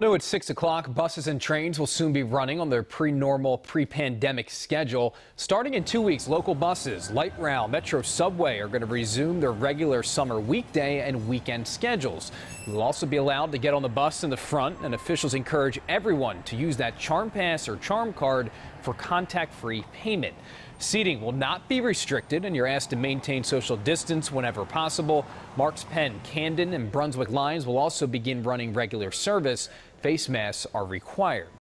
New at 6 o'clock, buses and trains will soon be running on their pre-normal, pre-pandemic schedule. Starting in two weeks, local buses, light rail, metro subway are going to resume their regular summer weekday and weekend schedules. You will also be allowed to get on the bus in the front, and officials encourage everyone to use that Charm Pass or Charm Card for contact-free payment. Seating will not be restricted, and you're asked to maintain social distance whenever possible. MARC's Penn, Camden, and Brunswick lines will also begin running regular service. Face masks are required.